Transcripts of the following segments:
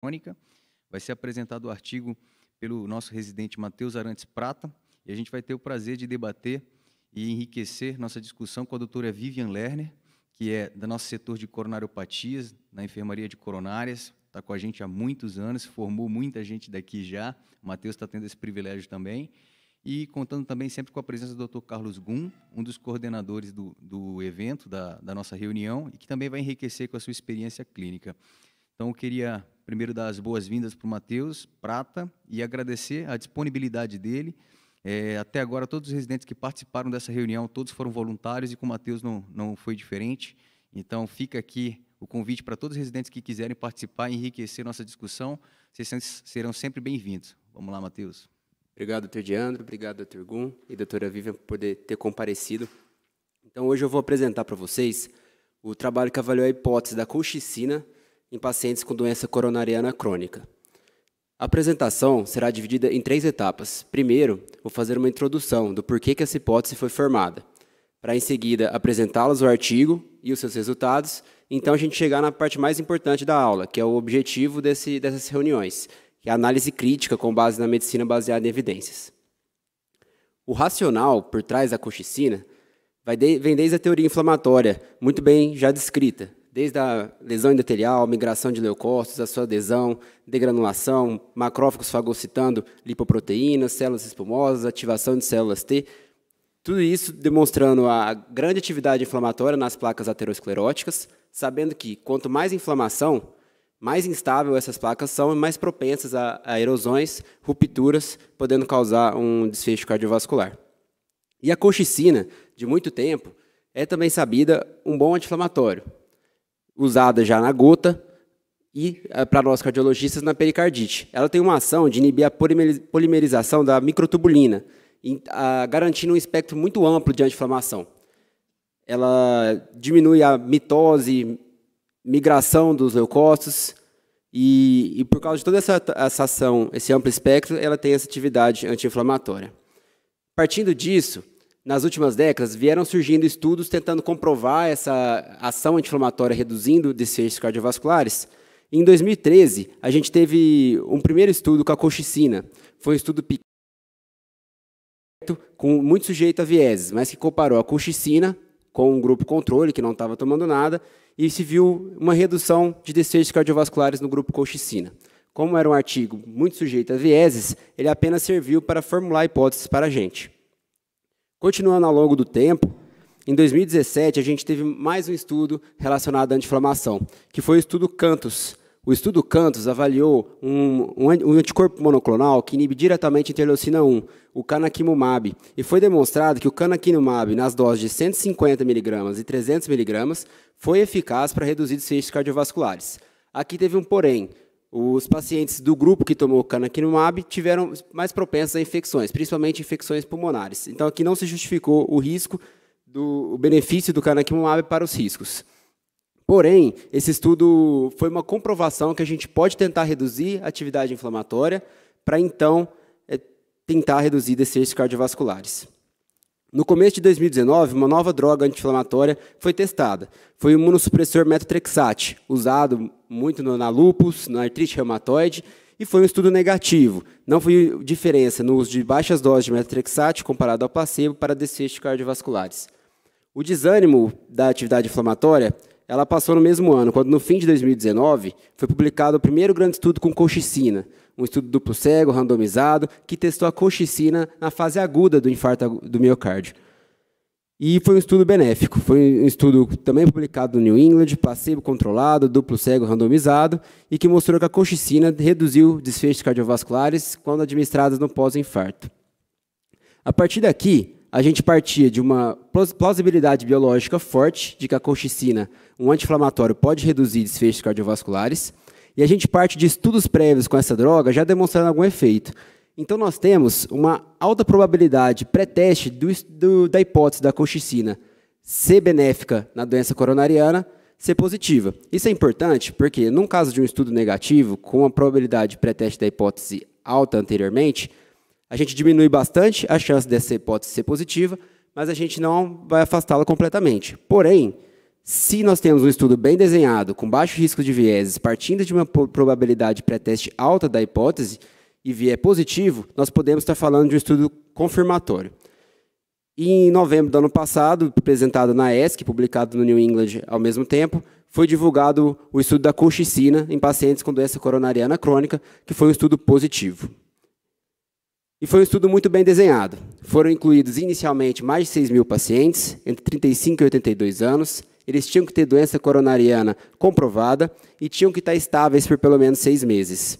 crônica. Vai ser apresentado o artigo pelo nosso residente Matheus Arantes Prata, e a gente vai ter o prazer de debater e enriquecer nossa discussão com a doutora Vivian Lerner, que é do nosso setor de coronariopatias, na enfermaria de coronárias, está com a gente há muitos anos, formou muita gente daqui já, o Matheus está tendo esse privilégio também, e contando também sempre com a presença do Dr. Carlos Gum, um dos coordenadores do, do evento, da, da nossa reunião, e que também vai enriquecer com a sua experiência clínica. Então, eu queria primeiro dar as boas-vindas para o Matheus Prata e agradecer a disponibilidade dele. É, até agora, todos os residentes que participaram dessa reunião, todos foram voluntários e com o Matheus não, não foi diferente. Então, fica aqui o convite para todos os residentes que quiserem participar e enriquecer nossa discussão. Vocês serão sempre bem-vindos. Vamos lá, Matheus. Obrigado, doutor Diandro. Obrigado, doutor Gum e doutora Vivian, por poder ter comparecido. Então, hoje eu vou apresentar para vocês o trabalho que avaliou a hipótese da colchicina em pacientes com doença coronariana crônica. A apresentação será dividida em três etapas. Primeiro, vou fazer uma introdução do porquê que essa hipótese foi formada, para em seguida apresentá-las o artigo e os seus resultados, então a gente chegar na parte mais importante da aula, que é o objetivo desse, dessas reuniões, que é a análise crítica com base na medicina baseada em evidências. O racional por trás da colchicina vai de, vem desde a teoria inflamatória, muito bem já descrita, desde a lesão endotelial, migração de leucócitos, a sua adesão, degranulação, macrófagos fagocitando lipoproteínas, células espumosas, ativação de células T, tudo isso demonstrando a grande atividade inflamatória nas placas ateroscleróticas, sabendo que quanto mais inflamação, mais instável essas placas são e mais propensas a, a erosões, rupturas, podendo causar um desfecho cardiovascular. E a colchicina, de muito tempo, é também sabida um bom anti-inflamatório, usada já na gota e, eh, para nós cardiologistas, na pericardite. Ela tem uma ação de inibir a polimerização da microtubulina, garantindo um espectro muito amplo de anti-inflamação. Ela diminui a mitose, migração dos leucócitos, e, e, por causa de toda essa, essa ação, esse amplo espectro, ela tem essa atividade anti-inflamatória. Partindo disso, nas últimas décadas, vieram surgindo estudos tentando comprovar essa ação anti-inflamatória reduzindo desfechos cardiovasculares. Em 2013, a gente teve um primeiro estudo com a colchicina. Foi um estudo pequeno, com muito sujeito a vieses, mas que comparou a colchicina com um grupo controle, que não estava tomando nada, e se viu uma redução de desfechos cardiovasculares no grupo colchicina. Como era um artigo muito sujeito a vieses, ele apenas serviu para formular hipóteses para a gente. Continuando ao longo do tempo, em 2017 a gente teve mais um estudo relacionado à anti-inflamação, que foi o estudo Cantus. O estudo Cantus avaliou um, um, anticorpo monoclonal que inibe diretamente a interleucina 1, o canakinumab, e foi demonstrado que o canakinumab, nas doses de 150 mg e 300 mg, foi eficaz para reduzir desfechos cardiovasculares. Aqui teve um porém, os pacientes do grupo que tomou canakinumab tiveram mais propensos a infecções, principalmente infecções pulmonares. Então, aqui não se justificou o risco do o benefício do canakinumab para os riscos. Porém, esse estudo foi uma comprovação que a gente pode tentar reduzir a atividade inflamatória para então é, tentar reduzir desejos cardiovasculares. No começo de 2019, uma nova droga anti-inflamatória foi testada. Foi o imunossupressor metotrexate, usado muito na lupus, na artrite reumatoide, e foi um estudo negativo. Não foi diferença no uso de baixas doses de metotrexate comparado ao placebo para desfechos cardiovasculares. O desânimo da atividade inflamatória ela passou no mesmo ano, quando no fim de 2019 foi publicado o primeiro grande estudo com colchicina, um estudo duplo cego, randomizado, que testou a colchicina na fase aguda do infarto do miocárdio. E foi um estudo benéfico. Foi um estudo também publicado no New England, placebo controlado, duplo cego randomizado, e que mostrou que a colchicina reduziu desfechos cardiovasculares quando administradas no pós-infarto. A partir daqui, a gente partia de uma plausibilidade biológica forte de que a colchicina, um anti-inflamatório, pode reduzir desfechos cardiovasculares, e a gente parte de estudos prévios com essa droga já demonstrando algum efeito. Então, nós temos uma alta probabilidade pré-teste da hipótese da colchicina ser benéfica na doença coronariana, ser positiva. Isso é importante porque, num caso de um estudo negativo, com a probabilidade pré-teste da hipótese alta anteriormente, a gente diminui bastante a chance dessa hipótese ser positiva, mas a gente não vai afastá-la completamente. Porém, Se nós temos um estudo bem desenhado, com baixo risco de vieses, partindo de uma probabilidade pré-teste alta da hipótese, e vier positivo, nós podemos estar falando de um estudo confirmatório. Em novembro do ano passado, apresentado na ESC, publicado no New England ao mesmo tempo, foi divulgado o estudo da colchicina em pacientes com doença coronariana crônica, que foi um estudo positivo. E foi um estudo muito bem desenhado. Foram incluídos inicialmente mais de 6 mil pacientes, entre 35 e 82 anos. Eles tinham que ter doença coronariana comprovada e tinham que estar estáveis por pelo menos seis meses.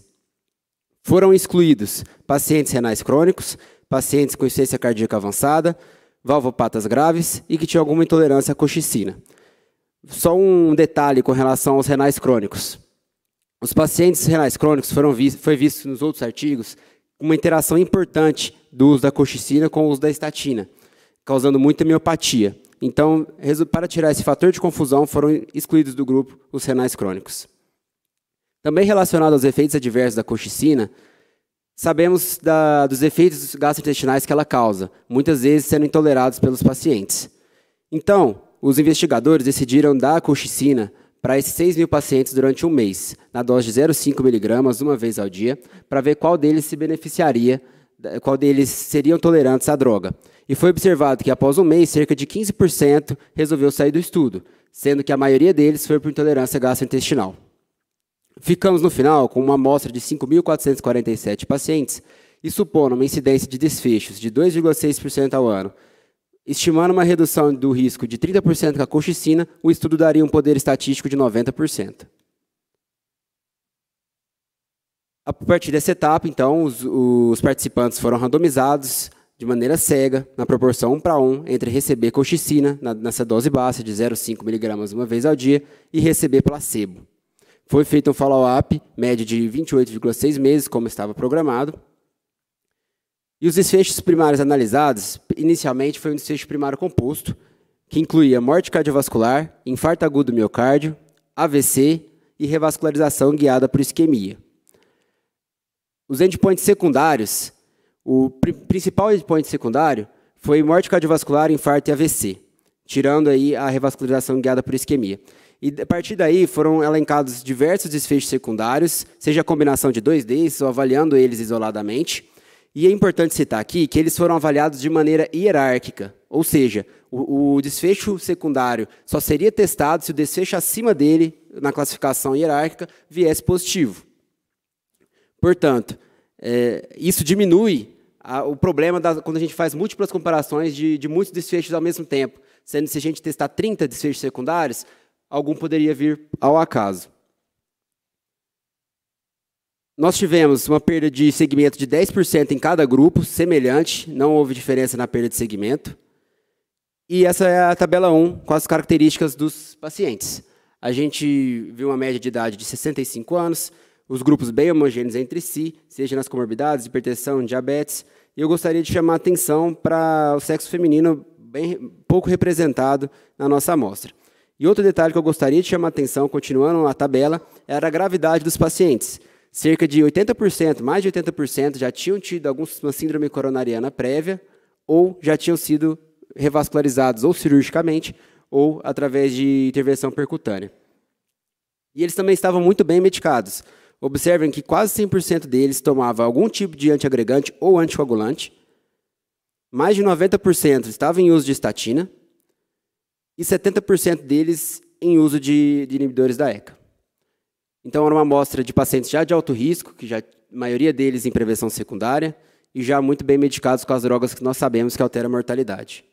Foram excluídos pacientes renais crônicos, pacientes com insuficiência cardíaca avançada, valvopatas graves e que tinham alguma intolerância à coxicina. Só um detalhe com relação aos renais crônicos. Os pacientes renais crônicos foram foi visto nos outros artigos uma interação importante do uso da coxicina com o uso da estatina, causando muita miopatia. Então, para tirar esse fator de confusão, foram excluídos do grupo os renais crônicos. Também relacionado aos efeitos adversos da coxicina, sabemos da, dos efeitos gastrointestinais que ela causa, muitas vezes sendo intolerados pelos pacientes. Então, os investigadores decidiram dar a colchicina para esses 6 mil pacientes durante um mês, na dose de 0,5 miligramas, uma vez ao dia, para ver qual deles se beneficiaria, qual deles seriam tolerantes à droga. E foi observado que, após um mês, cerca de 15% resolveu sair do estudo, sendo que a maioria deles foi por intolerância gastrointestinal. Ficamos no final com uma amostra de 5.447 pacientes e supondo uma incidência de desfechos de 2,6% ao ano, estimando uma redução do risco de 30% com a colchicina, o estudo daria um poder estatístico de 90%. A partir dessa etapa, então, os, os participantes foram randomizados de maneira cega, na proporção 1 para 1, entre receber colchicina, na, nessa dose baixa de 0,5 mg uma vez ao dia, e receber placebo. Foi feito um follow-up, médio de 28,6 meses, como estava programado. E os desfechos primários analisados, inicialmente foi um desfecho primário composto, que incluía morte cardiovascular, infarto agudo do miocárdio, AVC e revascularização guiada por isquemia. Os endpoints secundários, o principal endpoint secundário foi morte cardiovascular, infarto e AVC, tirando aí a revascularização guiada por isquemia. E a partir daí foram elencados diversos desfechos secundários, seja a combinação de dois desses ou avaliando eles isoladamente. E é importante citar aqui que eles foram avaliados de maneira hierárquica, ou seja, o, o desfecho secundário só seria testado se o desfecho acima dele, na classificação hierárquica, viesse positivo. Portanto, é, isso diminui a, o problema da, quando a gente faz múltiplas comparações de, de muitos desfechos ao mesmo tempo. Sendo se a gente testar 30 desfechos secundários, algum poderia vir ao acaso. Nós tivemos uma perda de segmento de 10% em cada grupo, semelhante, não houve diferença na perda de segmento. E essa é a tabela 1, com as características dos pacientes. A gente viu uma média de idade de 65 anos, os grupos bem homogêneos entre si, seja nas comorbidades, hipertensão, diabetes. E eu gostaria de chamar a atenção para o sexo feminino bem pouco representado na nossa amostra. E outro detalhe que eu gostaria de chamar a atenção, continuando a tabela, era a gravidade dos pacientes. Cerca de 80%, mais de 80%, já tinham tido alguma síndrome coronariana prévia ou já tinham sido revascularizados ou cirurgicamente ou através de intervenção percutânea. E eles também estavam muito bem medicados. Observem que quase 100% deles tomavam algum tipo de antiagregante ou anticoagulante. Mais de 90% estavam em uso de estatina e 70% deles em uso de, de, inibidores da ECA. Então, era uma amostra de pacientes já de alto risco, que já, a maioria deles em prevenção secundária, e já muito bem medicados com as drogas que nós sabemos que alteram a mortalidade.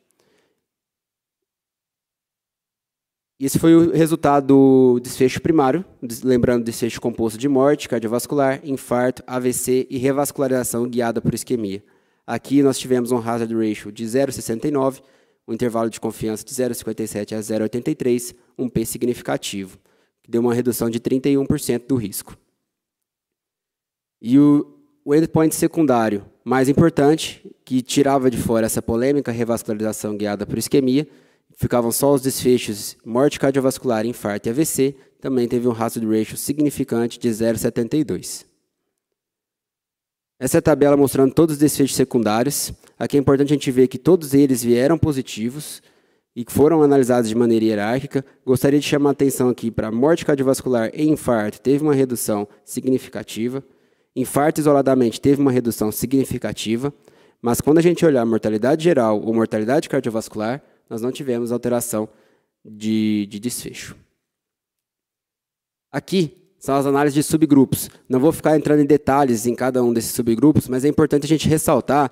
Esse foi o resultado do desfecho primário, lembrando desfecho composto de morte cardiovascular, infarto, AVC e revascularização guiada por isquemia. Aqui nós tivemos um hazard ratio de 0,69, um intervalo de confiança de 0,57 a 0,83, um P significativo, que deu uma redução de 31% do risco. E o, o endpoint secundário mais importante, que tirava de fora essa polêmica revascularização guiada por isquemia, ficavam só os desfechos morte cardiovascular, infarto e AVC, também teve um hazard ratio significante de 0,72. Essa é a tabela mostrando todos os desfechos secundários. Aqui é importante a gente ver que todos eles vieram positivos, e que foram analisados de maneira hierárquica. Gostaria de chamar a atenção aqui para morte cardiovascular e infarto, teve uma redução significativa. Infarto isoladamente teve uma redução significativa, mas quando a gente olhar mortalidade geral ou mortalidade cardiovascular, nós não tivemos alteração de, de desfecho. Aqui são as análises de subgrupos. Não vou ficar entrando em detalhes em cada um desses subgrupos, mas é importante a gente ressaltar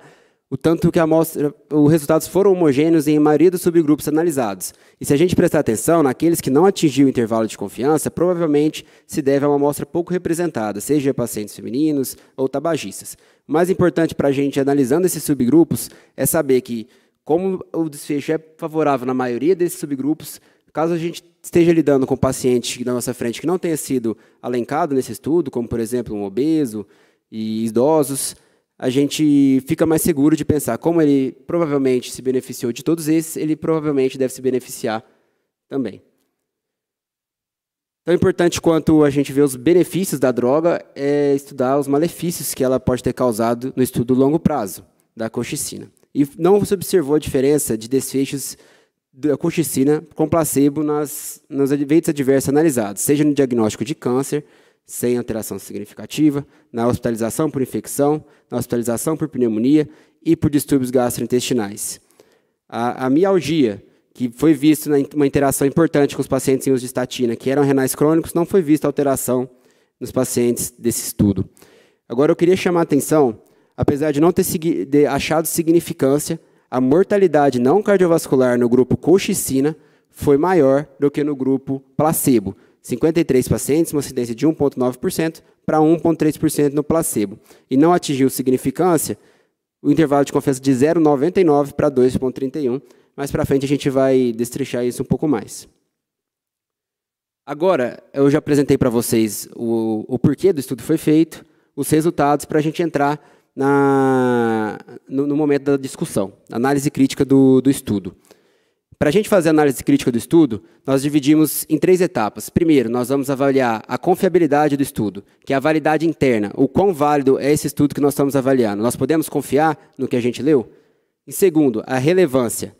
o tanto que a amostra, os resultados foram homogêneos em maioria dos subgrupos analisados. E se a gente prestar atenção, naqueles que não atingiu o intervalo de confiança, provavelmente se deve a uma amostra pouco representada, seja pacientes femininos ou tabagistas. O mais importante para a gente, analisando esses subgrupos, é saber que, como o desfecho é favorável na maioria desses subgrupos, caso a gente esteja lidando com paciente na nossa frente que não tenha sido alencado nesse estudo, como, por exemplo, um obeso e idosos, a gente fica mais seguro de pensar como ele provavelmente se beneficiou de todos esses, ele provavelmente deve se beneficiar também. Tão importante quanto a gente ver os benefícios da droga é estudar os malefícios que ela pode ter causado no estudo longo prazo da colchicina. E não se observou a diferença de desfechos da colchicina com placebo nas, nos eventos adversos analisados, seja no diagnóstico de câncer, sem alteração significativa, na hospitalização por infecção, na hospitalização por pneumonia e por distúrbios gastrointestinais. A, a mialgia, que foi vista uma interação importante com os pacientes em uso de estatina, que eram renais crônicos, não foi vista alteração nos pacientes desse estudo. Agora, eu queria chamar a atenção, apesar de não ter de achado significância, a mortalidade não cardiovascular no grupo colchicina foi maior do que no grupo placebo, 53 pacientes, uma incidência de 1,9% para 1,3% no placebo. E não atingiu significância o intervalo de confiança de 0,99 para 2,31. Mais para frente a gente vai destrichar isso um pouco mais. Agora, eu já apresentei para vocês o, o, porquê do estudo foi feito, os resultados, para a gente entrar na, no, no, momento da discussão, análise crítica do, do estudo. Para a gente fazer a análise crítica do estudo, nós dividimos em três etapas. Primeiro, nós vamos avaliar a confiabilidade do estudo, que é a validade interna. O quão válido é esse estudo que nós estamos avaliando? Nós podemos confiar no que a gente leu? Em segundo, a relevância.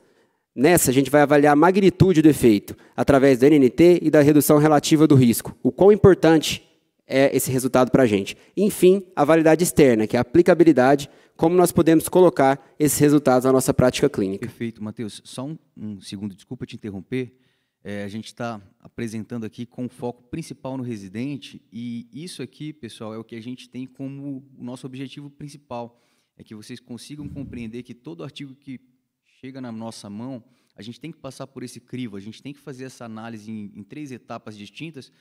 Nessa, a gente vai avaliar a magnitude do efeito, através do NNT e da redução relativa do risco. O quão importante é esse resultado para a gente. Enfim, a validade externa, que é a aplicabilidade como nós podemos colocar esses resultados na nossa prática clínica. Perfeito, Matheus. Só um, um segundo, desculpa te interromper. É, a gente está apresentando aqui com foco principal no residente e isso aqui, pessoal, é o que a gente tem como o nosso objetivo principal, é que vocês consigam compreender que todo artigo que chega na nossa mão, a gente tem que passar por esse crivo, a gente tem que fazer essa análise em, em três etapas distintas,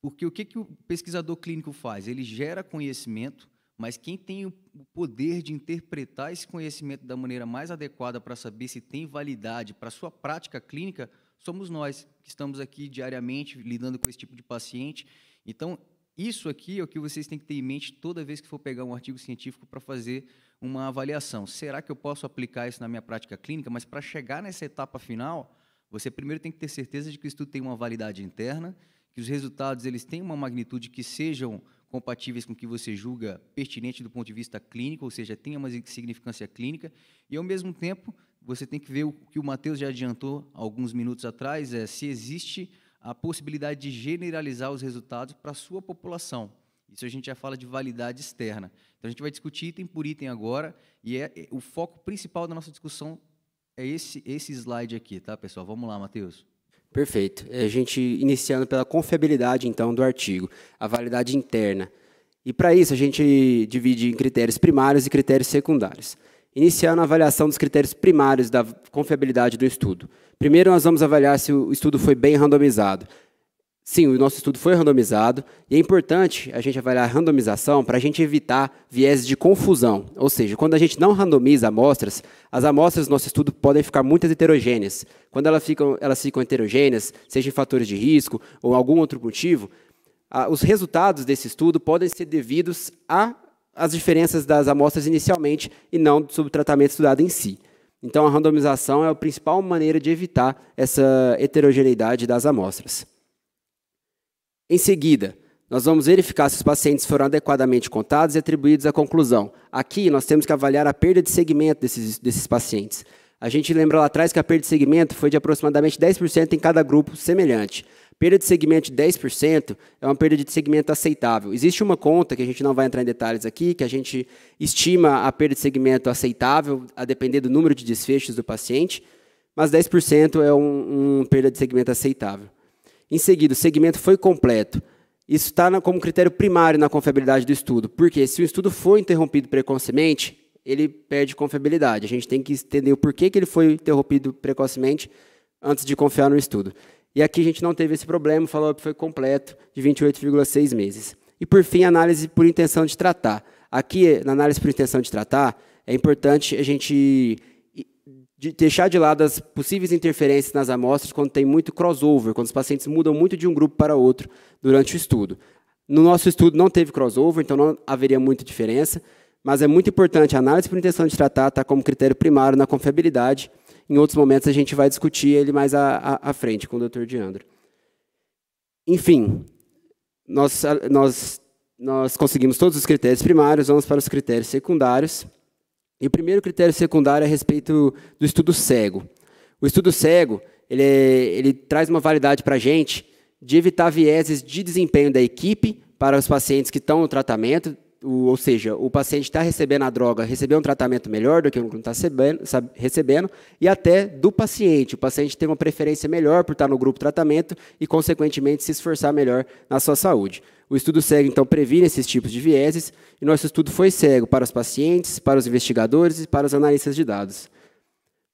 porque o que, que o pesquisador clínico faz? Ele gera conhecimento, mas quem tem o poder de interpretar esse conhecimento da maneira mais adequada para saber se tem validade para a sua prática clínica somos nós, que estamos aqui diariamente lidando com esse tipo de paciente. Então, isso aqui é o que vocês têm que ter em mente toda vez que for pegar um artigo científico para fazer uma avaliação. Será que eu posso aplicar isso na minha prática clínica? Mas para chegar nessa etapa final, você primeiro tem que ter certeza de que o estudo tem uma validade interna, que os resultados eles têm uma magnitude que sejam compatíveis com o que você julga pertinente do ponto de vista clínico, ou seja, tenha uma significância clínica, e ao mesmo tempo você tem que ver o que o Matheus já adiantou alguns minutos atrás, é se existe a possibilidade de generalizar os resultados para a sua população. Isso a gente já fala de validade externa. Então a gente vai discutir item por item agora, e é, é o foco principal da nossa discussão é esse, esse slide aqui, tá, pessoal? Vamos lá, Matheus. Perfeito. É a gente iniciando pela confiabilidade, então, do artigo, a validade interna. E para isso, a gente divide em critérios primários e critérios secundários. Iniciando a avaliação dos critérios primários da confiabilidade do estudo. Primeiro, nós vamos avaliar se o estudo foi bem randomizado. Sim, o nosso estudo foi randomizado e é importante a gente avaliar a randomização para a gente evitar viés de confusão. Ou seja, quando a gente não randomiza amostras, as amostras do nosso estudo podem ficar muito heterogêneas. Quando elas ficam, elas ficam heterogêneas, seja em fatores de risco ou algum outro motivo, os resultados desse estudo podem ser devidos às diferenças das amostras inicialmente e não sobre o tratamento estudado em si. Então, a randomização é a principal maneira de evitar essa heterogeneidade das amostras. Em seguida, nós vamos verificar se os pacientes foram adequadamente contados e atribuídos à conclusão. Aqui, nós temos que avaliar a perda de segmento desses, desses pacientes. A gente lembra lá atrás que a perda de segmento foi de aproximadamente 10% em cada grupo semelhante. Perda de segmento de 10% é uma perda de segmento aceitável. Existe uma conta, que a gente não vai entrar em detalhes aqui, que a gente estima a perda de segmento aceitável a depender do número de desfechos do paciente, mas 10% é um, um perda de segmento aceitável. Em seguida, o segmento foi completo. Isso está como critério primário na confiabilidade do estudo, porque se o estudo for interrompido precocemente, ele perde confiabilidade. A gente tem que entender o porquê que ele foi interrompido precocemente antes de confiar no estudo. E aqui a gente não teve esse problema, o follow-up foi completo, de 28,6 meses. E, por fim, análise por intenção de tratar. Aqui, na análise por intenção de tratar, é importante a gente deixar de lado as possíveis interferências nas amostras quando tem muito crossover, quando os pacientes mudam muito de um grupo para outro durante o estudo. No nosso estudo não teve crossover, então não haveria muita diferença, mas é muito importante a análise por intenção de tratar estar tá como critério primário na confiabilidade em outros momentos a gente vai discutir ele mais à, à, à frente com o Dr. Diandro. Enfim, nós, nós, nós conseguimos todos os critérios primários, vamos para os critérios secundários. E o primeiro critério secundário é a respeito do estudo cego. O estudo cego ele, é, ele traz uma validade para a gente de evitar vieses de desempenho da equipe para os pacientes que estão no tratamento, o, ou seja, o paciente está recebendo a droga, recebeu um tratamento melhor do que o que não está recebendo, e até do paciente. O paciente tem uma preferência melhor por estar no grupo tratamento e, consequentemente, se esforçar melhor na sua saúde. O estudo cego, então, previne esses tipos de vieses, e nosso estudo foi cego para os pacientes, para os investigadores e para os analistas de dados.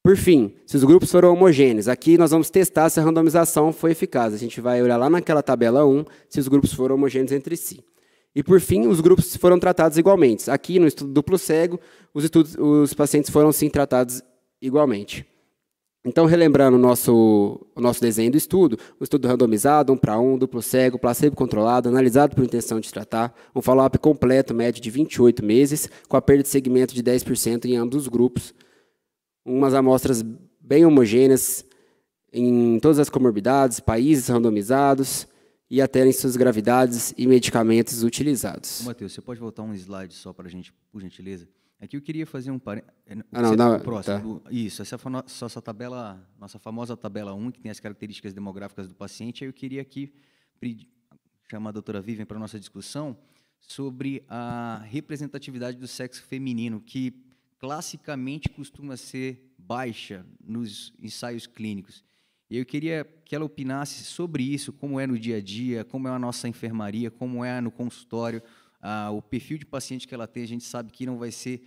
Por fim, se os grupos foram homogêneos, aqui nós vamos testar se a randomização foi eficaz. A gente vai olhar lá naquela tabela 1 se os grupos foram homogêneos entre si. E, por fim, os grupos foram tratados igualmente. Aqui, no estudo duplo cego, os, estudos, os pacientes foram, sim, tratados igualmente. Então, relembrando o nosso, o nosso desenho do estudo, o estudo randomizado, um para um, duplo cego, placebo controlado, analisado por intenção de tratar, um follow-up completo, médio de 28 meses, com a perda de segmento de 10% em ambos os grupos, umas amostras bem homogêneas em todas as comorbidades, países randomizados, e até em suas gravidades e medicamentos utilizados. Matheus, você pode voltar um slide só para a gente, por gentileza? Aqui eu queria fazer um par... É, ah, não, não, próximo. Tá. Isso, essa só essa tabela, nossa famosa tabela 1, que tem as características demográficas do paciente, eu queria aqui chamar a doutora Vivian para a nossa discussão sobre a representatividade do sexo feminino, que classicamente costuma ser baixa nos ensaios clínicos. E eu queria que ela opinasse sobre isso, como é no dia a dia, como é a nossa enfermaria, como é no consultório, ah, o perfil de paciente que ela tem, a gente sabe que não vai ser,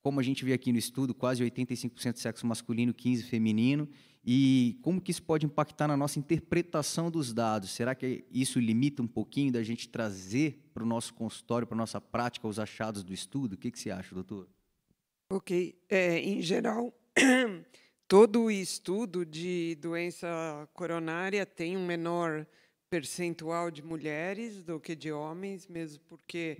como a gente vê aqui no estudo, quase 85% sexo masculino, 15% feminino, e como que isso pode impactar na nossa interpretação dos dados? Será que isso limita um pouquinho da gente trazer para o nosso consultório, para a nossa prática, os achados do estudo? O que, que você acha, doutor? Ok. É, em geral, todo o estudo de doença coronária tem um menor percentual de mulheres do que de homens, mesmo porque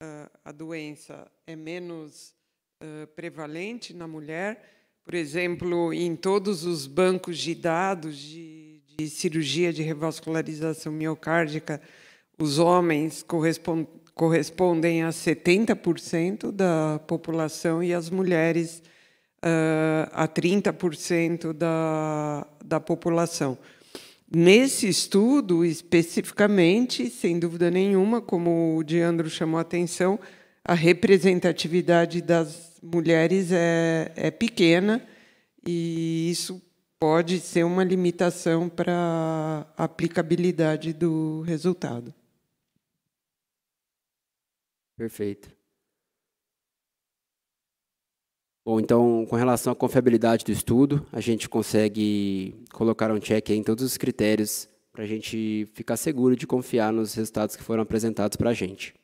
uh, a doença é menos uh, prevalente na mulher. Por exemplo, em todos os bancos de dados de, de cirurgia de revascularização miocárdica, os homens correspondem, a 70% da população e as mulheres a 30% da, da população. Nesse estudo, especificamente, sem dúvida nenhuma, como o Diandro chamou a atenção, a representatividade das mulheres é, é pequena e isso pode ser uma limitação para a aplicabilidade do resultado. Perfeito. Bom, então, com relação à confiabilidade do estudo, a gente consegue colocar um check em todos os critérios para a gente ficar seguro de confiar nos resultados que foram apresentados para a gente.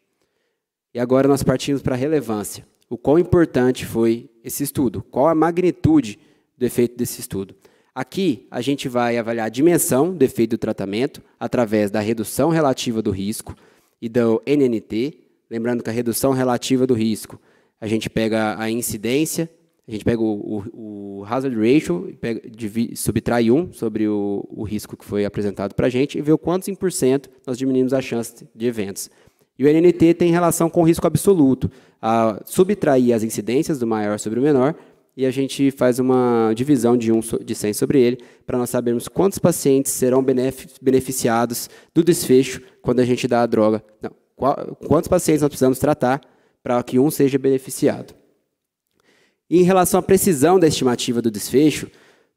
E agora nós partimos para a relevância. O quão importante foi esse estudo? Qual a magnitude do efeito desse estudo? Aqui, a gente vai avaliar a dimensão do efeito do tratamento através da redução relativa do risco e do NNT. Lembrando que a redução relativa do risco a gente pega a incidência, a gente pega o, o, o hazard ratio, pega, subtrai 1 sobre o, o risco que foi apresentado para a gente e vê o quantos em por cento nós diminuímos a chance de eventos. E o NNT tem relação com o risco absoluto, a subtrair as incidências do maior sobre o menor e a gente faz uma divisão de 1 de 100 sobre ele, para nós sabermos quantos pacientes serão beneficiados do desfecho quando a gente dá a droga. Não, quantos pacientes nós precisamos tratar para que um seja beneficiado. E em relação à precisão da estimativa do desfecho,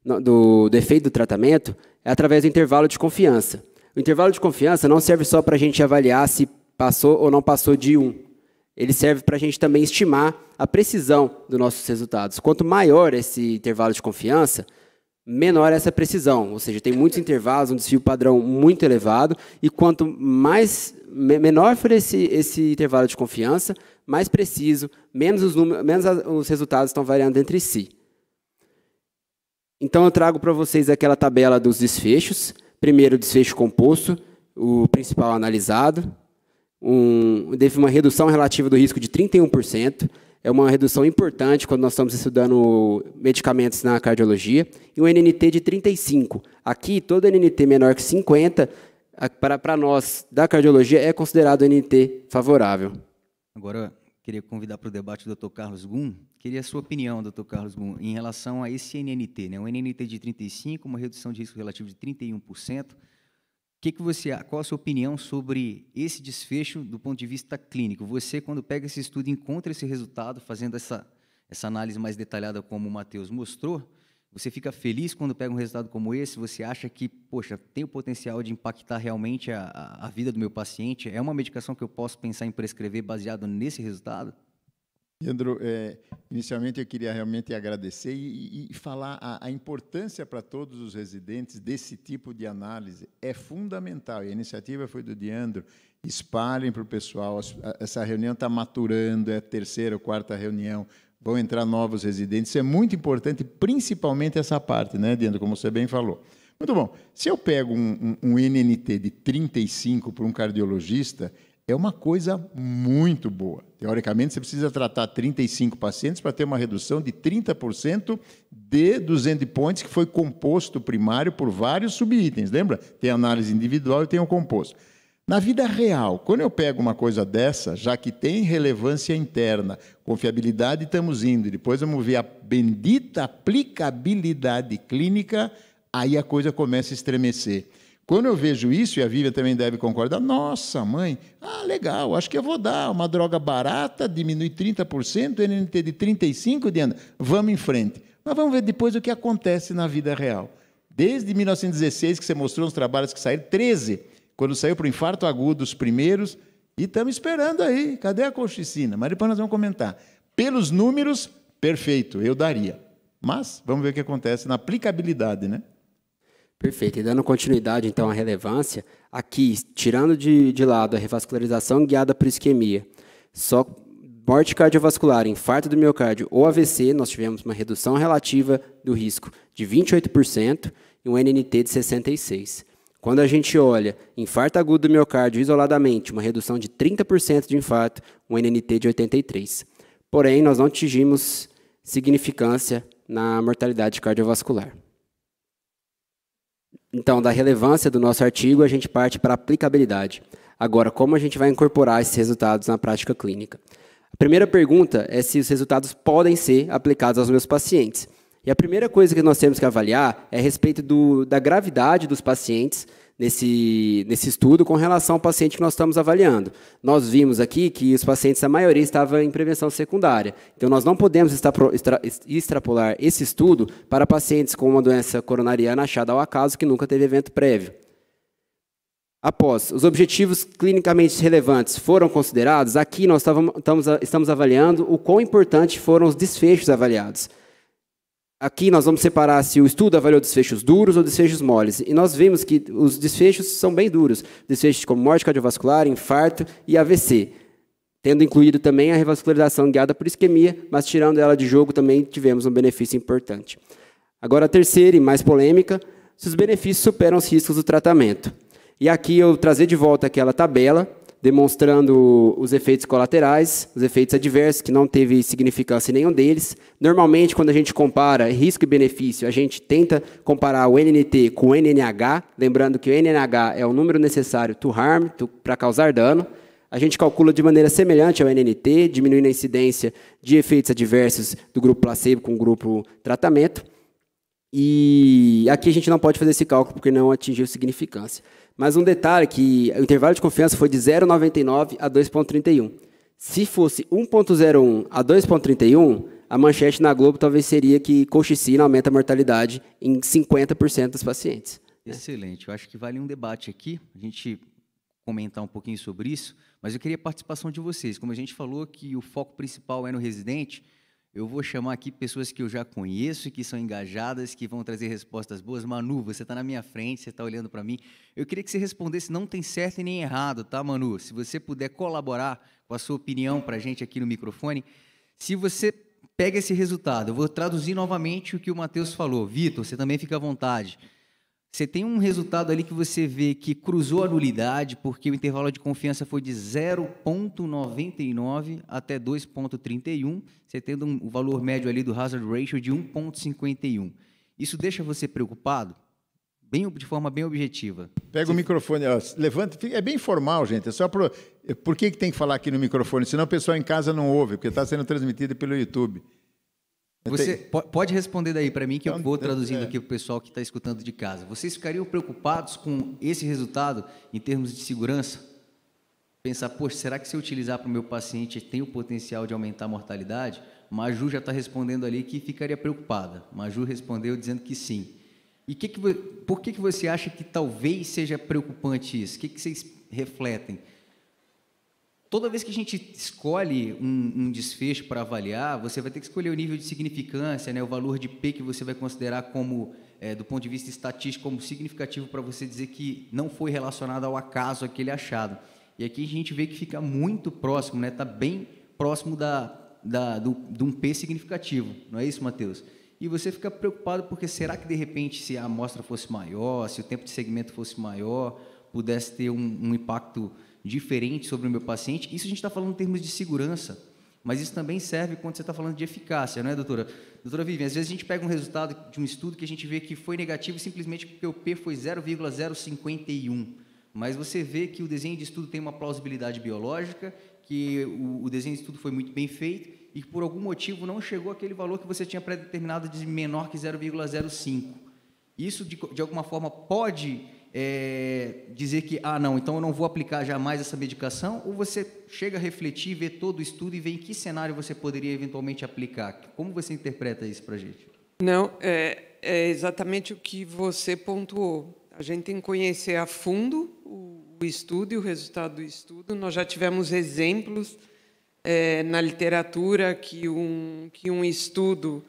do, do efeito do tratamento, é através do intervalo de confiança. O intervalo de confiança não serve só para a gente avaliar se passou ou não passou de 1. Ele serve para a gente também estimar a precisão dos nossos resultados. Quanto maior esse intervalo de confiança, menor essa precisão. Ou seja, tem muitos intervalos, um desvio padrão muito elevado, e quanto mais menor for esse, esse intervalo de confiança, mais preciso, menos os, números, menos os resultados estão variando entre si. Então eu trago para vocês aquela tabela dos desfechos. Primeiro, o desfecho composto, o principal analisado. Um, teve uma redução relativa do risco de 31%. É uma redução importante quando nós estamos estudando medicamentos na cardiologia. E um NNT de 35. Aqui, todo NNT menor que 50, para, para nós da cardiologia, é considerado NNT favorável. Agora, queria convidar para o debate o Dr. Carlos Gum. Queria a sua opinião, Dr. Carlos Gum, em relação a esse NNT, né? Um NNT de 35, uma redução de risco relativo de 31%. Que que você, qual a sua opinião sobre esse desfecho do ponto de vista clínico? Você, quando pega esse estudo, encontra esse resultado, fazendo essa, essa análise mais detalhada, como o Matheus mostrou, você fica feliz quando pega um resultado como esse? Você acha que, poxa, tem o potencial de impactar realmente a, a vida do meu paciente? É uma medicação que eu posso pensar em prescrever baseado nesse resultado? Leandro, é, inicialmente eu queria realmente agradecer e, e falar a, a importância para todos os residentes desse tipo de análise. É fundamental. E a iniciativa foi do Diandro. Espalhem para o pessoal. Essa reunião está maturando, é a terceira ou quarta reunião vão entrar novos residentes. Isso é muito importante, principalmente essa parte, né, Diandro, como você bem falou. Muito bom. Se eu pego um, um, um NNT de 35 para um cardiologista, é uma coisa muito boa. Teoricamente, você precisa tratar 35 pacientes para ter uma redução de 30% de, dos endpoints que foi composto primário por vários subitens. Lembra? Tem análise individual e tem o composto. Na vida real, quando eu pego uma coisa dessa, já que tem relevância interna, confiabilidade, estamos indo, e depois vamos ver a bendita aplicabilidade clínica, aí a coisa começa a estremecer. Quando eu vejo isso, e a Vivian também deve concordar, nossa, mãe, ah, legal, acho que eu vou dar uma droga barata, diminui 30%, NNT de 35%, Diana, vamos em frente. Mas vamos ver depois o que acontece na vida real. Desde 1916, que você mostrou os trabalhos que saíram, 13 quando saiu para o infarto agudo, os primeiros, e estamos esperando aí, cadê a colchicina? Mas depois nós vamos comentar. Pelos números, perfeito, eu daria. Mas vamos ver o que acontece na aplicabilidade, né? Perfeito. E dando continuidade, então, à relevância, aqui, tirando de, de lado a revascularização guiada por isquemia, só morte cardiovascular, infarto do miocárdio ou AVC, nós tivemos uma redução relativa do risco de 28% e um NNT de 66%. Quando a gente olha infarto agudo do miocárdio isoladamente, uma redução de 30% de infarto, um NNT de 83. Porém, nós não atingimos significância na mortalidade cardiovascular. Então, da relevância do nosso artigo, a gente parte para a aplicabilidade. Agora, como a gente vai incorporar esses resultados na prática clínica? A primeira pergunta é se os resultados podem ser aplicados aos meus pacientes. E a primeira coisa que nós temos que avaliar é a respeito do, da gravidade dos pacientes nesse, nesse estudo com relação ao paciente que nós estamos avaliando. Nós vimos aqui que os pacientes, a maioria, estavam em prevenção secundária. Então, nós não podemos extrapolar esse estudo para pacientes com uma doença coronariana achada ao acaso que nunca teve evento prévio. Após, os objetivos clinicamente relevantes foram considerados, aqui nós estamos, estamos avaliando o quão importantes foram os desfechos avaliados. Aqui nós vamos separar se o estudo avaliou desfechos duros ou desfechos moles. E nós vimos que os desfechos são bem duros. Desfechos como morte cardiovascular, infarto e AVC. Tendo incluído também a revascularização guiada por isquemia, mas tirando ela de jogo também tivemos um benefício importante. Agora a terceira e mais polêmica, se os benefícios superam os riscos do tratamento. E aqui eu trazer de volta aquela tabela demonstrando os efeitos colaterais, os efeitos adversos, que não teve significância em nenhum deles. Normalmente, quando a gente compara risco e benefício, a gente tenta comparar o NNT com o NNH, lembrando que o NNH é o número necessário to harm, para causar dano. a gente calcula de maneira semelhante ao NNT, diminuindo a incidência de efeitos adversos do grupo placebo com o grupo tratamento. E aqui a gente não pode fazer esse cálculo porque não atingiu significância. Mas um detalhe que o intervalo de confiança foi de 0,99 a 2,31. Se fosse 1,01 a 2,31, a manchete na Globo talvez seria que colchicina aumenta a mortalidade em 50% dos pacientes. Excelente. Eu acho que vale um debate aqui, a gente comentar um pouquinho sobre isso. Mas eu queria a participação de vocês. Como a gente falou que o foco principal é no residente, eu vou chamar aqui pessoas que eu já conheço que são engajadas, que vão trazer respostas boas. Manu, você está na minha frente, você está olhando para mim. Eu queria que você respondesse, não tem certo e nem errado, tá, Manu? Se você puder colaborar com a sua opinião para a gente aqui no microfone. Se você pega esse resultado, eu vou traduzir novamente o que o Matheus falou. Vitor, você também fica à vontade. Você tem um resultado ali que você vê que cruzou a nulidade, porque o intervalo de confiança foi de 0,99 até 2,31, você tendo um, o valor médio ali do hazard ratio de 1,51. Isso deixa você preocupado? Bem, de forma bem objetiva. Pega você... o microfone, ó, levanta, é bem formal, gente. É só pro... Por que, que tem que falar aqui no microfone? Senão o pessoal em casa não ouve, porque está sendo transmitido pelo YouTube. Você pode responder daí para mim que eu vou traduzindo é. aqui para o pessoal que está escutando de casa. Vocês ficariam preocupados com esse resultado em termos de segurança? Pensar, poxa, será que se eu utilizar para o meu paciente tem o potencial de aumentar a mortalidade? Maju já está respondendo ali que ficaria preocupada. Maju respondeu dizendo que sim. E que que, por que, que você acha que talvez seja preocupante isso? O que, que vocês refletem? Toda vez que a gente escolhe um, um desfecho para avaliar, você vai ter que escolher o nível de significância, né, o valor de P que você vai considerar como, é, do ponto de vista estatístico, como significativo para você dizer que não foi relacionado ao acaso aquele achado. E aqui a gente vê que fica muito próximo, está né, tá bem próximo da, da, do, de um P significativo, não é isso, Matheus? E você fica preocupado porque será que de repente se a amostra fosse maior, se o tempo de segmento fosse maior, pudesse ter um, um impacto diferente sobre o meu paciente. Isso a gente está falando em termos de segurança, mas isso também serve quando você está falando de eficácia, não é, doutora? Doutora Vivian, às vezes a gente pega um resultado de um estudo que a gente vê que foi negativo simplesmente porque o P foi 0,051, mas você vê que o desenho de estudo tem uma plausibilidade biológica, que o, o desenho de estudo foi muito bem feito e que por algum motivo não chegou aquele valor que você tinha pré-determinado de menor que 0,05. Isso, de, de alguma forma, pode é, dizer que, ah, não, então eu não vou aplicar jamais essa medicação, ou você chega a refletir, ver todo o estudo e ver em que cenário você poderia eventualmente aplicar? Como você interpreta isso para a gente? Não, é, é, exatamente o que você pontuou. A gente tem que conhecer a fundo o, o estudo e o resultado do estudo. Nós já tivemos exemplos é, na literatura que um, que um estudo,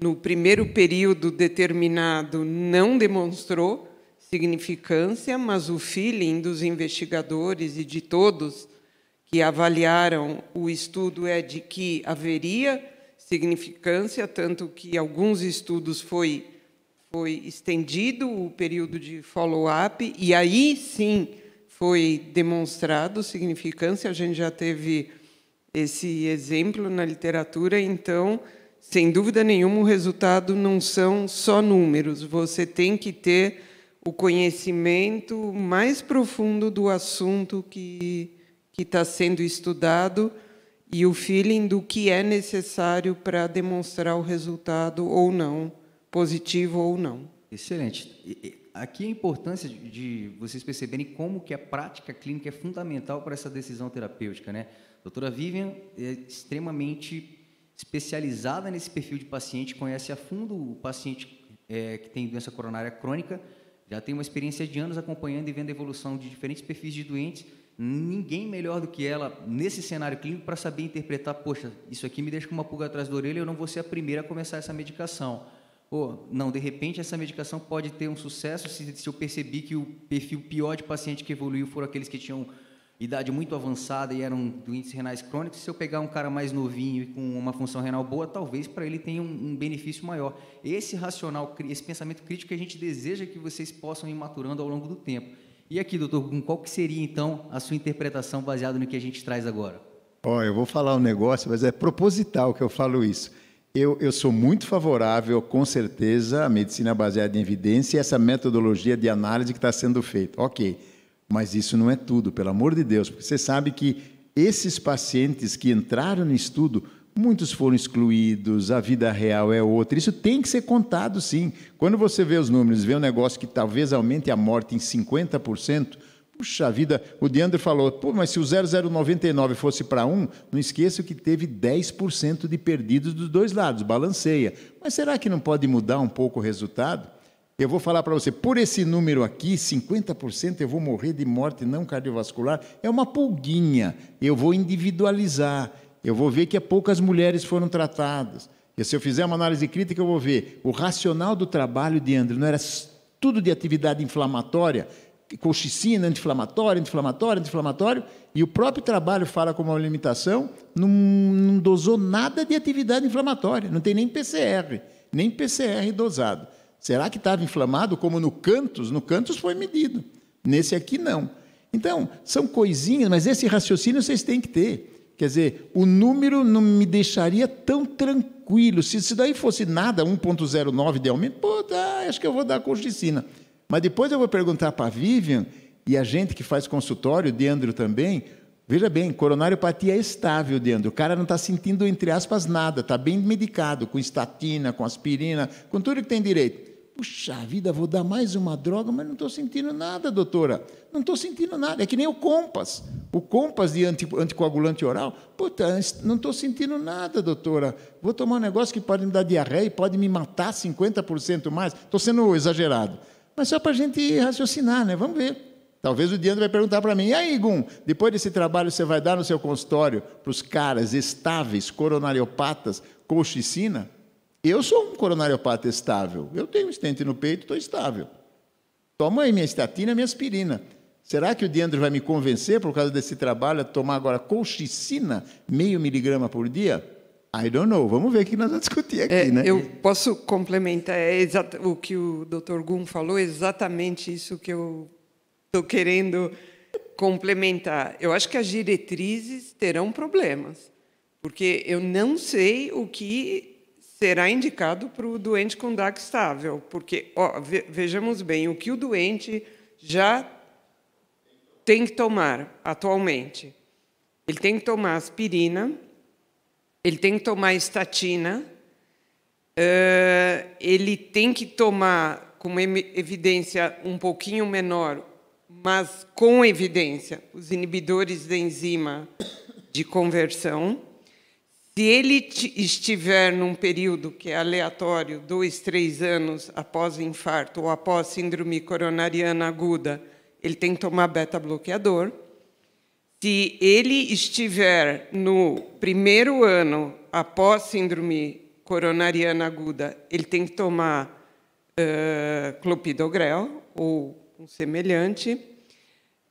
no primeiro período determinado, não demonstrou significância, mas o feeling dos investigadores e de todos que avaliaram o estudo é de que haveria significância, tanto que alguns estudos foi foi estendido o período de follow-up e aí sim foi demonstrado significância. A gente já teve esse exemplo na literatura, então, sem dúvida nenhuma, o resultado não são só números. Você tem que ter o conhecimento mais profundo do assunto que está sendo estudado e o feeling do que é necessário para demonstrar o resultado ou não, positivo ou não. Excelente. Aqui a importância de vocês perceberem como que a prática clínica é fundamental para essa decisão terapêutica, né? A doutora Vivian é extremamente especializada nesse perfil de paciente, conhece a fundo o paciente é, que tem doença coronária crônica já tem uma experiência de anos acompanhando e vendo a evolução de diferentes perfis de doentes. Ninguém melhor do que ela nesse cenário clínico para saber interpretar, poxa, isso aqui me deixa com uma pulga atrás da orelha, eu não vou ser a primeira a começar essa medicação. Ou, não, de repente essa medicação pode ter um sucesso se, se eu percebi que o perfil pior de paciente que evoluiu foram aqueles que tinham idade muito avançada e eram doentes renais crônicos, se eu pegar um cara mais novinho e com uma função renal boa, talvez para ele tenha um, um, benefício maior. Esse racional, esse pensamento crítico que a gente deseja que vocês possam ir maturando ao longo do tempo. E aqui, doutor qual que seria então a sua interpretação baseada no que a gente traz agora? Ó, oh, eu vou falar um negócio, mas é proposital que eu falo isso. Eu, eu sou muito favorável, com certeza, à medicina baseada em evidência e essa metodologia de análise que está sendo feita. Ok. Mas isso não é tudo, pelo amor de Deus, porque você sabe que esses pacientes que entraram no estudo, muitos foram excluídos, a vida real é outra. Isso tem que ser contado, sim. Quando você vê os números, vê um negócio que talvez aumente a morte em 50%, Puxa vida, o Deandre falou, pô, mas se o 0099 fosse para um, não esqueça que teve 10% de perdidos dos dois lados, balanceia. Mas será que não pode mudar um pouco o resultado? Eu vou falar para você, por esse número aqui, 50% eu vou morrer de morte não cardiovascular, é uma pulguinha. Eu vou individualizar, eu vou ver que poucas mulheres foram tratadas. E se eu fizer uma análise crítica, eu vou ver o racional do trabalho de André não era tudo de atividade inflamatória, colchicina, anti-inflamatório, anti-inflamatório, anti-inflamatório, e o próprio trabalho fala como uma limitação, não, não dosou nada de atividade inflamatória, não tem nem PCR, nem PCR dosado. Será que estava inflamado como no Cantos? No Cantos foi medido, nesse aqui não. Então, são coisinhas, mas esse raciocínio vocês têm que ter. Quer dizer, o número não me deixaria tão tranquilo. Se isso daí fosse nada, 1,09 de aumento, pô, tá, acho que eu vou dar colchicina. Mas depois eu vou perguntar para a Vivian e a gente que faz consultório, Deandro também. Veja bem, coronariopatia é estável, Deandro. O cara não está sentindo, entre aspas, nada, está bem medicado, com estatina, com aspirina, com tudo que tem direito. Puxa vida, vou dar mais uma droga, mas não estou sentindo nada, doutora. Não estou sentindo nada. É que nem o Compass. O Compass de anticoagulante oral. Puta, não estou sentindo nada, doutora. Vou tomar um negócio que pode me dar diarreia e pode me matar 50% mais. Estou sendo exagerado. Mas só para a gente raciocinar, né? Vamos ver. Talvez o Diandro vai perguntar para mim, e aí, Gum, depois desse trabalho você vai dar no seu consultório para os caras estáveis, coronariopatas, colchicina? Eu sou um coronariopata estável. Eu tenho um estente no peito, estou estável. Tomo aí minha estatina, minha aspirina. Será que o Diandro vai me convencer, por causa desse trabalho, a tomar agora colchicina, meio miligrama por dia? I don't know. Vamos ver o que nós vamos discutir aqui, é, né? Eu posso complementar é o que o Dr. Gum falou, exatamente isso que eu estou querendo complementar. Eu acho que as diretrizes terão problemas, porque eu não sei o que será indicado para o doente com DAC estável, porque ó, vejamos bem o que o doente já tem que tomar atualmente. Ele tem que tomar aspirina ele tem que tomar estatina, ele tem que tomar com evidência um pouquinho menor, mas com evidência, os inibidores da enzima de conversão. Se ele estiver num período que é aleatório, dois, três anos após infarto ou após síndrome coronariana aguda, ele tem que tomar beta-bloqueador. Se ele estiver no primeiro ano após síndrome coronariana aguda, ele tem que tomar uh, clopidogrel ou um semelhante.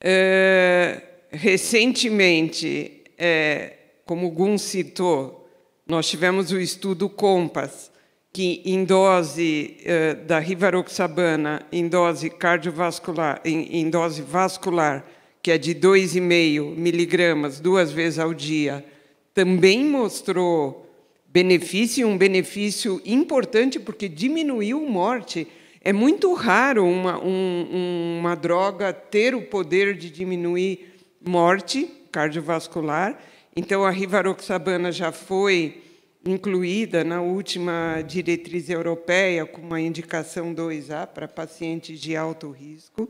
Uh, recentemente, é, como Gun citou, nós tivemos o estudo COMPAS, que em dose uh, da rivaroxabana, em dose cardiovascular, em, em dose vascular, que é de 2,5 miligramas duas vezes ao dia, também mostrou benefício, um benefício importante, porque diminuiu morte. É muito raro uma, um, uma droga ter o poder de diminuir morte cardiovascular. Então, a rivaroxabana já foi incluída na última diretriz europeia com uma indicação 2A para pacientes de alto risco.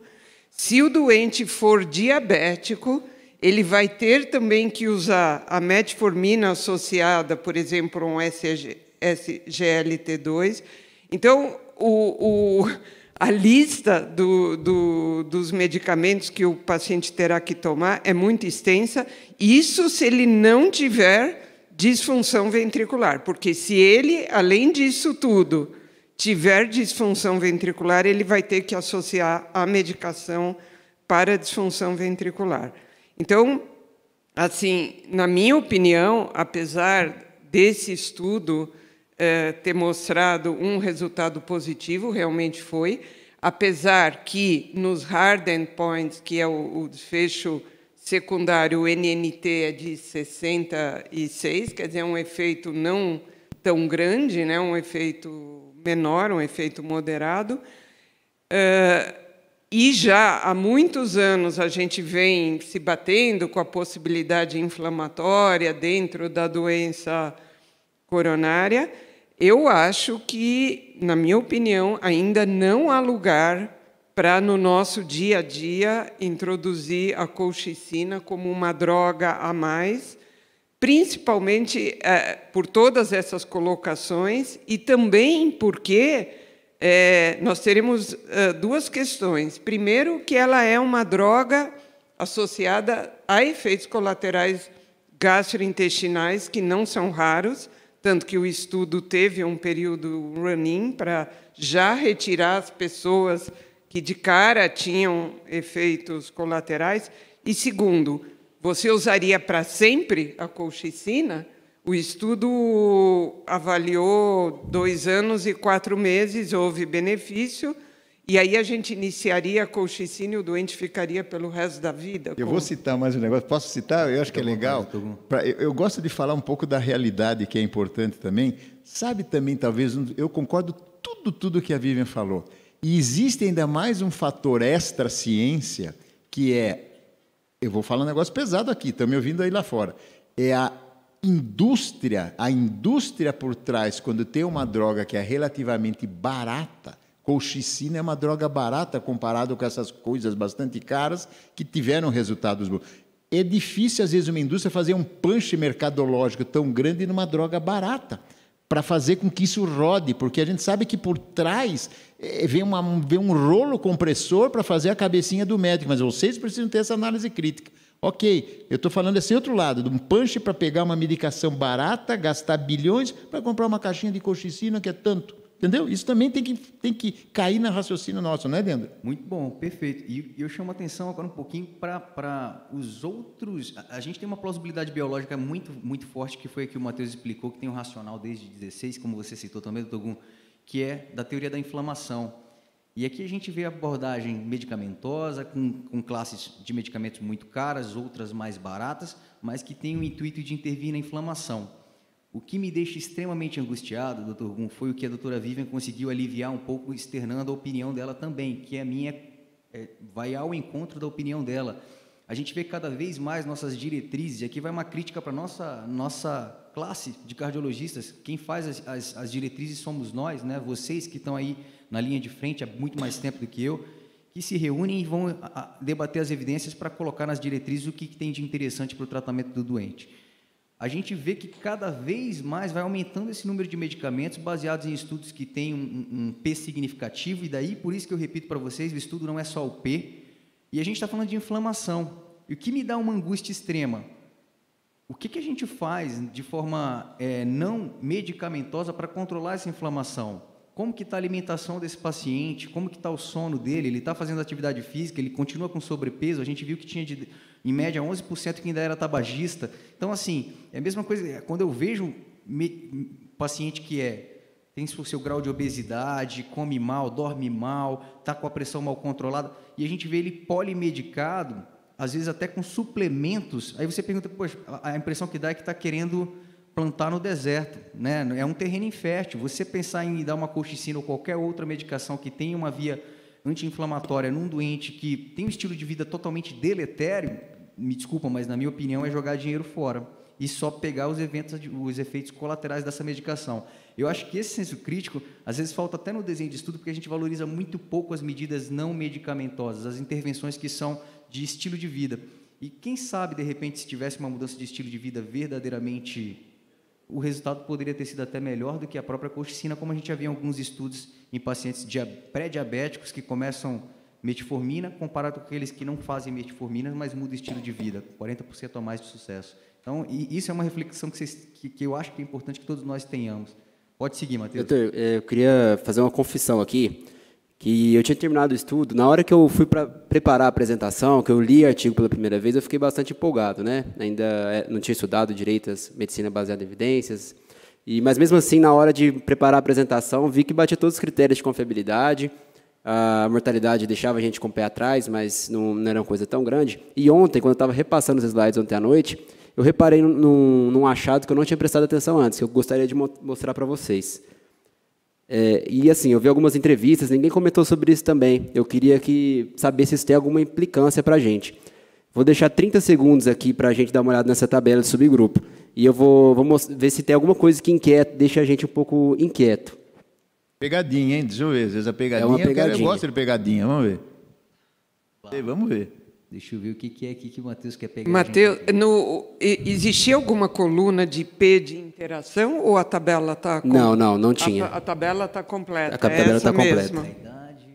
Se o doente for diabético, ele vai ter também que usar a metformina associada, por exemplo, a um SGLT2. Então, o, o, a lista do, do, dos medicamentos que o paciente terá que tomar é muito extensa, isso se ele não tiver disfunção ventricular, porque se ele, além disso tudo, tiver disfunção ventricular, ele vai ter que associar a medicação para a disfunção ventricular. Então, assim, na minha opinião, apesar desse estudo ter mostrado um resultado positivo, realmente foi, apesar que nos hard endpoints, que é o, o desfecho secundário, o NNT é de 66, quer dizer, é um efeito não tão grande, né, um efeito menor, um efeito moderado. Uh, e já há muitos anos a gente vem se batendo com a possibilidade inflamatória dentro da doença coronária, eu acho que, na minha opinião, ainda não há lugar para, no nosso dia a dia, introduzir a colchicina como uma droga a mais, principalmente é, por todas essas colocações e também porque é, nós teremos é, duas questões. Primeiro, que ela é uma droga associada a efeitos colaterais gastrointestinais que não são raros, tanto que o estudo teve um período running para já retirar as pessoas que de cara tinham efeitos colaterais. E segundo, você usaria para sempre a colchicina? O estudo avaliou dois anos e quatro meses, houve benefício, e aí a gente iniciaria a colchicina e o doente ficaria pelo resto da vida. Eu vou citar mais um negócio. Posso citar? Eu acho que é legal. Eu, gosto de falar um pouco da realidade, que é importante também. Sabe também, talvez, eu concordo tudo, tudo que a Vivian falou. E existe ainda mais um fator extra-ciência, que é, eu vou falar um negócio pesado aqui, estão me ouvindo aí lá fora, é a indústria, a indústria por trás, quando tem uma droga que é relativamente barata, Colchicina é uma droga barata comparado com essas coisas bastante caras que tiveram resultados bons. É difícil, às vezes, uma indústria fazer um punch mercadológico tão grande numa droga barata para fazer com que isso rode, porque a gente sabe que por trás é, vem, uma, vem um rolo compressor para fazer a cabecinha do médico, mas vocês precisam ter essa análise crítica. Ok, eu estou falando desse outro lado, de um punch para pegar uma medicação barata, gastar bilhões para comprar uma caixinha de colchicina que é tanto. Entendeu? Isso também tem que, tem que cair na raciocínio nosso, não é, Dendro? Muito bom, perfeito. E eu chamo a atenção agora um pouquinho para os outros. A, a, gente tem uma plausibilidade biológica muito, muito forte, que foi a que o Matheus explicou, que tem um racional desde 16, como você citou também, doutor Gum, que é da teoria da inflamação. E aqui a gente vê a abordagem medicamentosa, com, com classes de medicamentos muito caras, outras mais baratas, mas que tem o intuito de intervir na inflamação. O que me deixa extremamente angustiado, doutor Gum, foi o que a doutora Vivian conseguiu aliviar um pouco, externando a opinião dela também, que a minha é, vai ao encontro da opinião dela. A gente vê cada vez mais nossas diretrizes, e aqui vai uma crítica para a nossa, nossa classe de cardiologistas, quem faz as, as, as diretrizes somos nós, né? vocês que estão aí na linha de frente há muito mais tempo do que eu, que se reúnem e vão a, a debater as evidências para colocar nas diretrizes o que, que tem de interessante para o tratamento do doente a gente vê que cada vez mais vai aumentando esse número de medicamentos baseados em estudos que têm um, um P significativo, e daí por isso que eu repito para vocês, o estudo não é só o P, e a gente está falando de inflamação. E o que me dá uma angústia extrema? O que, que a gente faz de forma é, não medicamentosa para controlar essa inflamação? Como que está a alimentação desse paciente? Como que está o sono dele? Ele está fazendo atividade física? Ele continua com sobrepeso? A gente viu que tinha de em média 11% que ainda era tabagista. Então, assim, é a mesma coisa, é, quando eu vejo um paciente que é tem o seu grau de obesidade, come mal, dorme mal, está com a pressão mal controlada, e a gente vê ele polimedicado, às vezes até com suplementos, aí você pergunta, poxa, a impressão que dá é que está querendo plantar no deserto, né? é um terreno infértil, você pensar em dar uma colchicina ou qualquer outra medicação que tenha uma via anti-inflamatória num doente que tem um estilo de vida totalmente deletério, me desculpa, mas na minha opinião é jogar dinheiro fora e só pegar os eventos, os efeitos colaterais dessa medicação. Eu acho que esse senso crítico, às vezes, falta até no desenho de estudo, porque a gente valoriza muito pouco as medidas não medicamentosas, as intervenções que são de estilo de vida. E quem sabe, de repente, se tivesse uma mudança de estilo de vida verdadeiramente, o resultado poderia ter sido até melhor do que a própria colchicina, como a gente já viu em alguns estudos em pacientes pré-diabéticos que começam metformina comparado com aqueles que não fazem metformina, mas mudam o estilo de vida, 40% a mais de sucesso. Então, isso é uma reflexão que, vocês, que, que, eu acho que é importante que todos nós tenhamos. Pode seguir, Matheus. Doutor, é, eu queria fazer uma confissão aqui, que eu tinha terminado o estudo, na hora que eu fui para preparar a apresentação, que eu li o artigo pela primeira vez, eu fiquei bastante empolgado, né? Ainda é, não tinha estudado direito as medicina baseada em evidências, e, mas mesmo assim, na hora de preparar a apresentação, vi que batia todos os critérios de confiabilidade, a mortalidade deixava a gente com o pé atrás, mas não, não era uma coisa tão grande. E ontem, quando eu estava repassando os slides ontem à noite, eu reparei num, num, achado que eu não tinha prestado atenção antes, que eu gostaria de mo mostrar para vocês. É, e assim, eu vi algumas entrevistas, ninguém comentou sobre isso também. Eu queria que saber se isso tem alguma implicância para a gente. Vou deixar 30 segundos aqui para a gente dar uma olhada nessa tabela de subgrupo. E eu vou, vou ver se tem alguma coisa que inquieta, deixa a gente um pouco inquieto. Pegadinha, hein? Deixa eu ver. Às vezes a pegadinha, É uma pegadinha. eu gosto de pegadinha. Vamos ver. Vamos ver. Deixa eu ver o que, que é aqui que o Matheus quer pegar. Mateus, no, existia alguma coluna de P de interação ou a tabela está Não, não, não tinha. A, a tabela está completa. A tabela essa tá completa. Idade.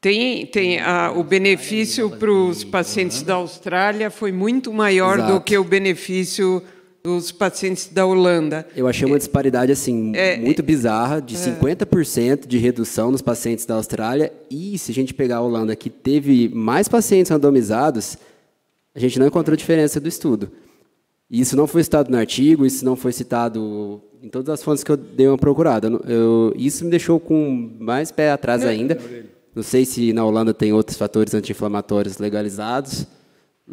Tem, tem a, o benefício para os pacientes da Austrália foi muito maior do Exato. que o benefício dos pacientes da Holanda. Eu achei uma disparidade assim É, muito bizarra, de 50% de redução nos pacientes da Austrália. E se a gente pegar a Holanda, que teve mais pacientes randomizados, a gente não encontrou diferença do estudo. E isso não foi citado no artigo, isso não foi citado em todas as fontes que eu dei uma procurada. Eu isso me deixou com mais pé atrás ainda. Não sei se na Holanda tem outros fatores anti-inflamatórios legalizados,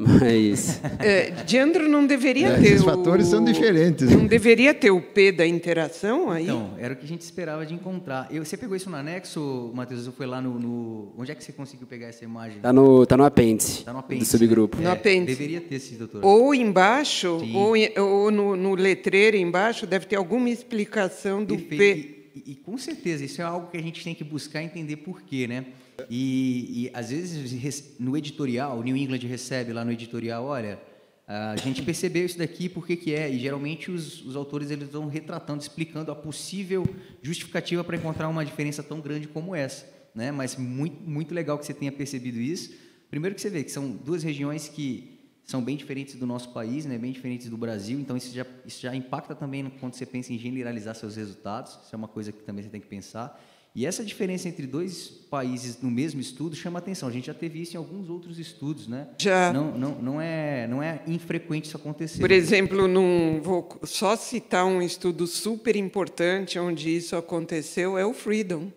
mas É, Diandro não deveria É, ter esses o- fatores são diferentes. Não deveria ter o P da interação aí? Então, era o que a gente esperava de encontrar. Eu, você pegou isso no anexo, Matheus? Ou foi lá no, no- Onde é que você conseguiu pegar essa imagem? tá no, tá no apêndice, Tá no do apêndice, subgrupo. No É, apêndice. Deveria ter sim, doutor. Ou embaixo, Sim. ou, ou no, no letreiro embaixo, deve ter alguma explicação do P. Perfeito. E, e- com certeza, isso é algo que a gente tem que buscar entender por quê, né? E, e, às vezes no editorial, o New England recebe lá no editorial, olha, a gente percebeu isso daqui, por que que é? E geralmente os, os autores eles vão retratando, explicando a possível justificativa para encontrar uma diferença tão grande como essa, né? Mas muito muito legal que você tenha percebido isso. Primeiro que você vê que são duas regiões que são bem diferentes do nosso país, né, bem diferentes do Brasil, então isso já, isso já impacta também quando você pensa em generalizar seus resultados, isso é uma coisa que também você tem que pensar. E essa diferença entre dois países no mesmo estudo chama atenção, a gente já teve isso em alguns outros estudos, né? Já. Não, não, não, é, não é infrequente isso acontecer. Por exemplo, num, vou só citar um estudo super importante onde isso aconteceu, é o Freedom.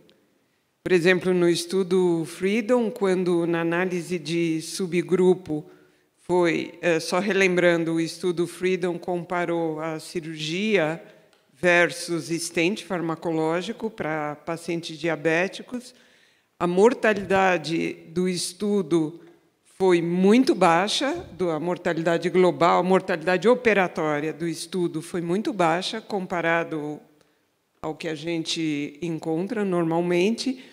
Por exemplo, no estudo Freedom, quando na análise de subgrupo foi, eh, só relembrando, o estudo Freedom comparou a cirurgia versus stent farmacológico para pacientes diabéticos. A mortalidade do estudo foi muito baixa, a mortalidade global, a mortalidade operatória do estudo foi muito baixa comparado ao que a gente encontra normalmente.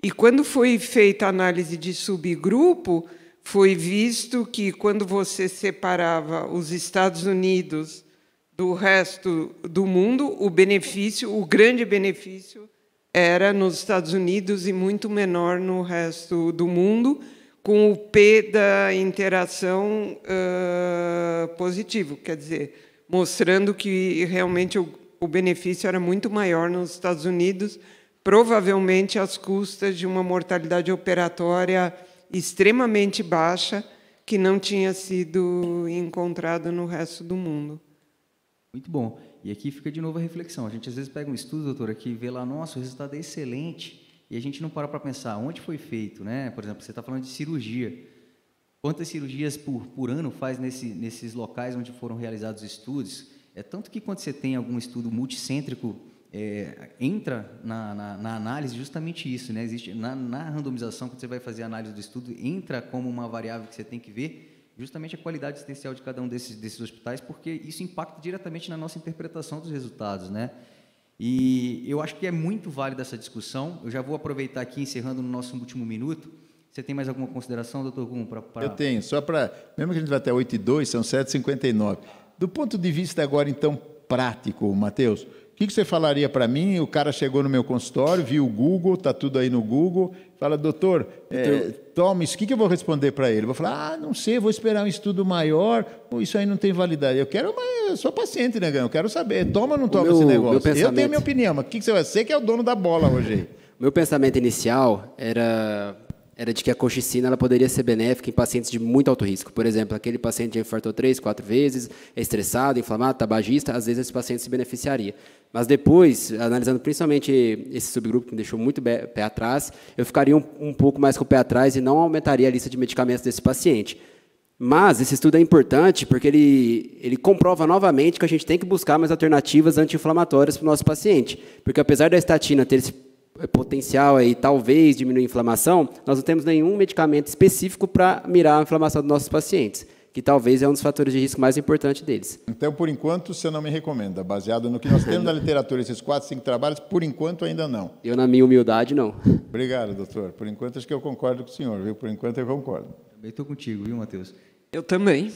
E quando foi feita a análise de subgrupo, foi visto que quando você separava os Estados Unidos do resto do mundo, o benefício, o grande benefício era nos Estados Unidos e muito menor no resto do mundo, com o P da interação ah, positivo, quer dizer, mostrando que realmente o, o benefício era muito maior nos Estados Unidos, provavelmente às custas de uma mortalidade operatória extremamente baixa que não tinha sido encontrado no resto do mundo. Muito bom. E aqui fica de novo a reflexão. A gente às vezes pega um estudo, doutora, que vê lá, nossa, o resultado é excelente, e a gente não para para pensar onde foi feito, né? Por exemplo, você está falando de cirurgia. Quantas cirurgias por, por ano faz nesse, nesses locais onde foram realizados estudos? É tanto que quando você tem algum estudo multicêntrico, é, entra na, na, na análise justamente isso, né? Existe na, na randomização, quando você vai fazer a análise do estudo, entra como uma variável que você tem que ver justamente a qualidade assistencial de cada um desses, desses hospitais, porque isso impacta diretamente na nossa interpretação dos resultados, né? E eu acho que é muito válida essa discussão. Eu já vou aproveitar aqui, encerrando no nosso último minuto. Você tem mais alguma consideração, doutor Gum? Pra. Eu tenho, só para. Mesmo que a gente vai até 8 e 2, são 7,59. Do ponto de vista agora, então, prático, Matheus, que, que você falaria para mim? O cara chegou no meu consultório, viu o Google, está tudo aí no Google, fala, doutor, é, toma isso, o que, que eu vou responder para ele? Vou falar, ah, não sei, vou esperar um estudo maior, isso aí não tem validade. Eu quero, mas eu sou paciente, negão, eu quero saber, toma ou não toma meu- esse negócio? Eu tenho minha opinião, mas o que, que você vai ser que é o dono da bola hoje aí? Meu pensamento inicial era, era de que a colchicina ela poderia ser benéfica em pacientes de muito alto risco. Por exemplo, aquele paciente já infartou três, quatro vezes, é estressado, inflamado, tabagista, às vezes esse paciente se beneficiaria. Mas depois, analisando principalmente esse subgrupo que me deixou muito pé atrás, eu ficaria um, um pouco mais com o pé atrás e não aumentaria a lista de medicamentos desse paciente. Mas esse estudo é importante porque ele, ele comprova novamente que a gente tem que buscar mais alternativas anti-inflamatórias para o nosso paciente. Porque apesar da estatina ter esse potencial aí, talvez diminuir a inflamação, nós não temos nenhum medicamento específico para mirar a inflamação dos nossos pacientes, que talvez é um dos fatores de risco mais importantes deles. Então, por enquanto, você não me recomenda, baseado no que nós temos na literatura, esses quatro, cinco trabalhos, por enquanto ainda não. Eu, na minha humildade, não. Obrigado, doutor. Por enquanto, acho que eu concordo com o senhor, viu? Por enquanto, eu concordo. Também estou contigo, viu, Matheus? Eu também.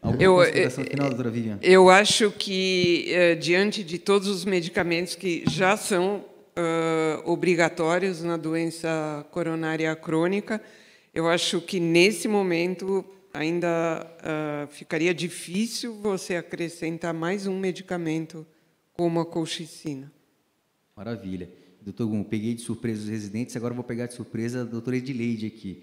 Alguma Eu, eh, final, doutora Vivian? Eu acho que, eh, diante de todos os medicamentos que já são ah, obrigatórios na doença coronária crônica, eu acho que, nesse momento, ainda ah, ficaria difícil você acrescentar mais um medicamento como a colchicina. Maravilha. Doutor Gum, peguei de surpresa os residentes, agora vou pegar de surpresa a doutora Edileide aqui.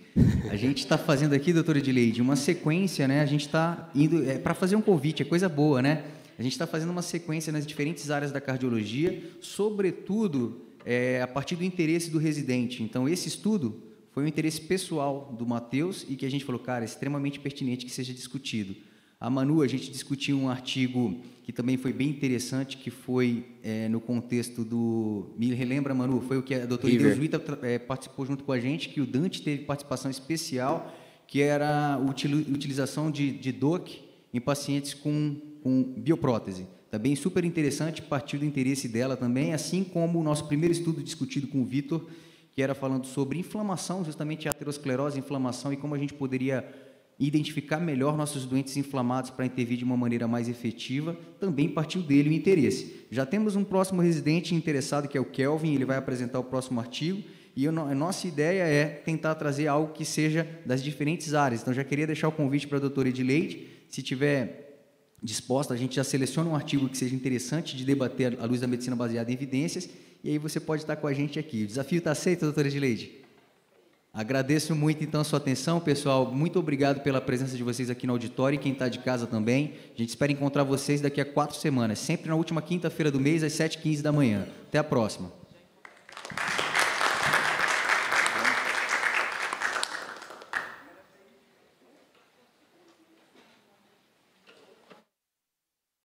A gente está fazendo aqui, doutora Edileide, uma sequência, né? A gente está indo é, para fazer um convite, é coisa boa, né? A gente está fazendo uma sequência nas diferentes áreas da cardiologia, sobretudo é, a partir do interesse do residente. Então, esse estudo foi um interesse pessoal do Matheus e que a gente falou, cara, é extremamente pertinente que seja discutido. A Manu, a gente discutiu um artigo que também foi bem interessante, que foi é, no contexto do... Me relembra, Manu, foi o que a doutora River. Deus Vita é, participou junto com a gente, que o Dante teve participação especial, que era a util- utilização de, de DOC em pacientes com, com bioprótese. Também super interessante, partiu do interesse dela também, assim como o nosso primeiro estudo discutido com o Vitor, que era falando sobre inflamação, justamente aterosclerose, inflamação e como a gente poderia identificar melhor nossos doentes inflamados para intervir de uma maneira mais efetiva, também partiu dele o interesse. Já temos um próximo residente interessado, que é o Kelvin, ele vai apresentar o próximo artigo, e a nossa ideia é tentar trazer algo que seja das diferentes áreas. Então, já queria deixar o convite para a doutora Edileide, se tiver disposta, a gente já seleciona um artigo que seja interessante de debater à luz da medicina baseada em evidências, e aí você pode estar com a gente aqui. O desafio está aceito, doutora Edileide? Agradeço muito então a sua atenção, pessoal. Muito obrigado pela presença de vocês aqui no auditório e quem está de casa também. A gente espera encontrar vocês daqui a quatro semanas, sempre na última quinta-feira do mês, às 7h15 da manhã. Até a próxima.